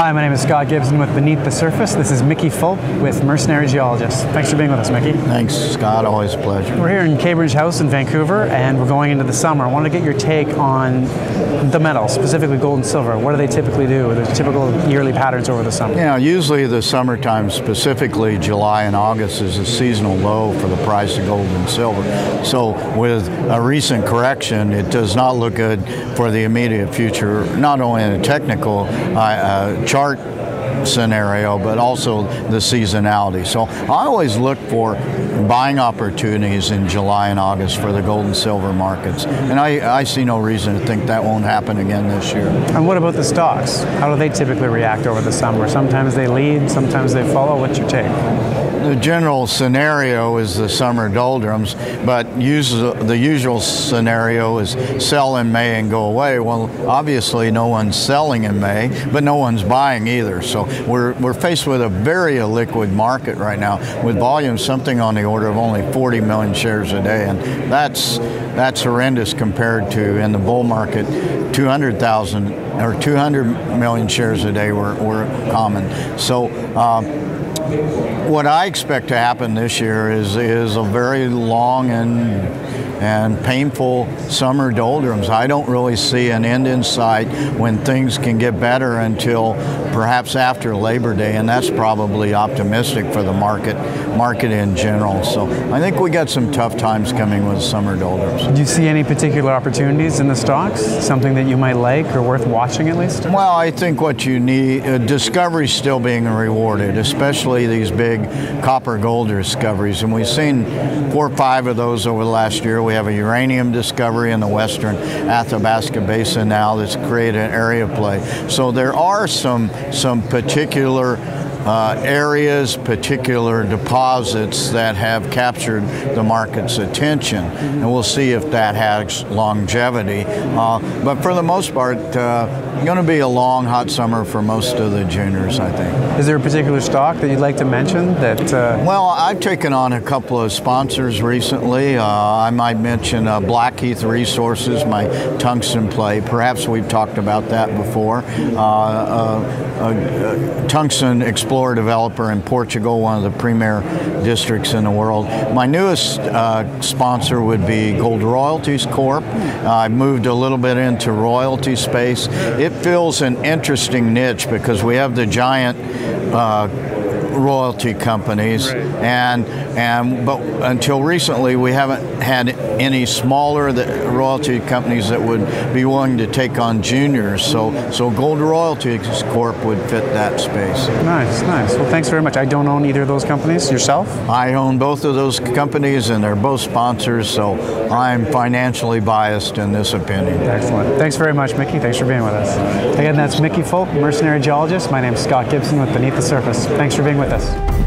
Hi, my name is Scott Gibson with Beneath the Surface. This is Mickey Fulp with Mercenary Geologists. Thanks for being with us, Mickey. Thanks, Scott. Always a pleasure. We're here in Cambridge House in Vancouver, and we're going into the summer. I want to get your take on the metals, specifically gold and silver. What do they typically do? The typical yearly patterns over the summer. Yeah, usually the summertime, specifically July and August, is a seasonal low for the price of gold and silver. So, with a recent correction, it does not look good for the immediate future, not only in a technical uh, uh, chart scenario, but also the seasonality. So I always look for buying opportunities in July and August for the gold and silver markets. And I, I see no reason to think that won't happen again this year. And what about the stocks? How do they typically react over the summer? Sometimes they lead, sometimes they follow. What's your take? The general scenario is the summer doldrums, but usual, the usual scenario is sell in May and go away. Well, obviously, no one's selling in May, but no one's buying either. So we're, we're faced with a very illiquid market right now, with volume something on the order of only 40 million shares a day, and that's that's horrendous compared to in the bull market, 200,000 or 200 million shares a day were, were common. So. Uh, what I expect to happen this year is is a very long and and painful summer doldrums. I don't really see an end in sight when things can get better until perhaps after Labor Day, and that's probably optimistic for the market market in general. So I think we got some tough times coming with summer doldrums. Do you see any particular opportunities in the stocks? Something that you might like or worth watching at least? Well, I think what you need, uh, discovery is still being rewarded, especially these big copper gold discoveries. And we've seen four or five of those over the last year. We have a uranium discovery in the western Athabasca Basin now that's created an area play. So there are some some particular uh, areas, particular deposits that have captured the market's attention. And we'll see if that has longevity. Uh, but for the most part, uh, going to be a long, hot summer for most of the juniors, I think. Is there a particular stock that you'd like to mention that? Uh, well, I've taken on a couple of sponsors recently. Uh, I might mention uh, Blackheath Resources, my tungsten play. Perhaps we've talked about that before. tungsten explorer developer in Portugal, one of the premier districts in the world. My newest uh, sponsor would be Gold Royalties Corp. Uh, I've moved a little bit into royalty space. It fills an interesting niche because we have the giant uh, royalty companies, right. and and but until recently we haven't had any smaller that, royalty companies that would be willing to take on juniors. So so Gold Royalties Corp would fit that space. Nice, nice. Well, thanks very much. I don't own either of those companies. Yourself? I own both of those companies, and they're both sponsors. So I'm financially biased in this opinion. Excellent. Thanks very much, Mickey. Thanks for being with us. Again, that's Mickey Fulp, mercenary geologist. My name is Scott Gibson with Beneath the Surface. Thanks for being with us.